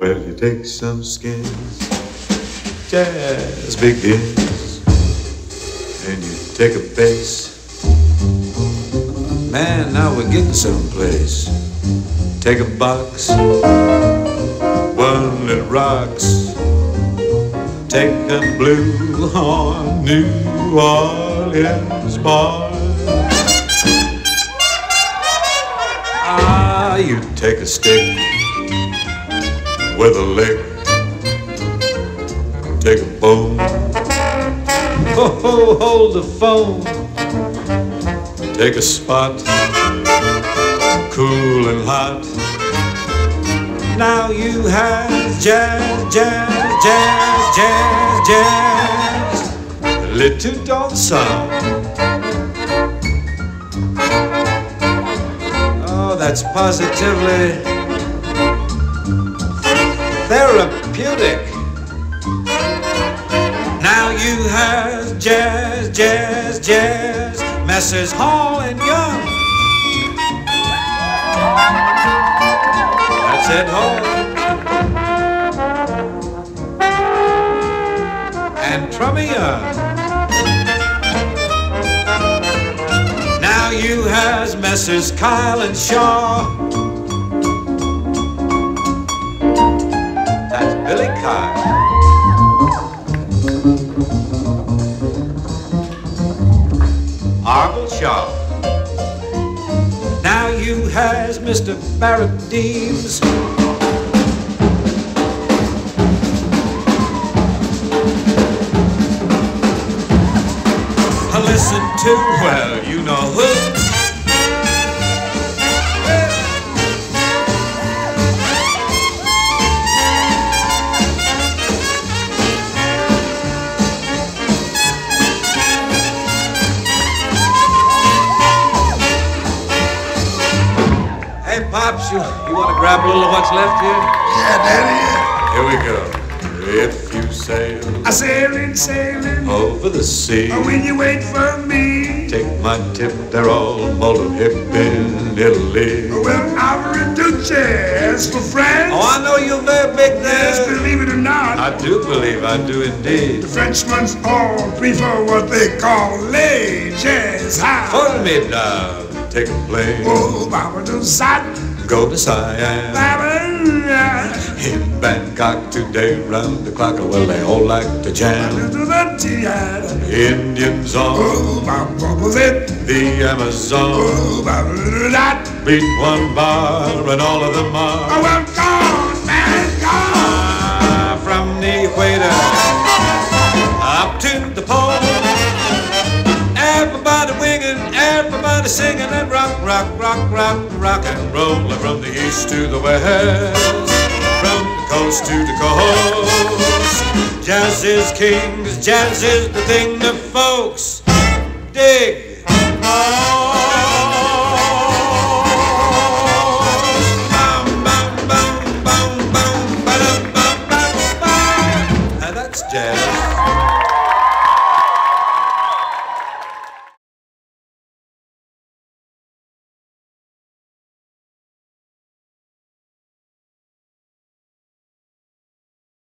Well, you take some skins, jazz begins, and you take a bass. Man, now we're getting someplace. Take a box, one that rocks. Take a blue horn, New Orleans boy. Ah, you take a stick with a lick. Take a bone. Oh, ho, hold the phone. Take a spot, cool and hot. Now you have jazz, jazz, jazz, jazz, jazz. A little dog song. Oh, that's positively therapeutic. Now you have jazz, jazz, jazz, Messrs. Hall and Young. That's it, Hall. And Young. Now you has Messrs. Kyle and Shaw. Billy Kyle. Arvell Shaw. Now you has Mr. Barrett Deems. Listen to, well, you know who. You, you want to grab a little of what's left here? Yeah, Daddy. Here we go. If you sail I sailing, sailing. over the sea, When you wait for me. take my tip, they're all molded hip in Italy. Well, do jazz for France. Oh, I know you're very big Yes, there. believe it or not. I do believe I do indeed. The Frenchmen all prefer what they call high. Follow me down, take a plane, Oh, Baba do go to Siam. In Bangkok today, round the clock, well, they all like to jam. Indians on Baba was it. the Amazon Baba do that. beat one bar, and all of them are. Oh, well, gone, man, gone. From the equator singing and rock, rock, rock, rock, rock and roll from the east to the west, from the coast to the coast. Jazz is king, jazz is the thing that folks dig. And that's jazz.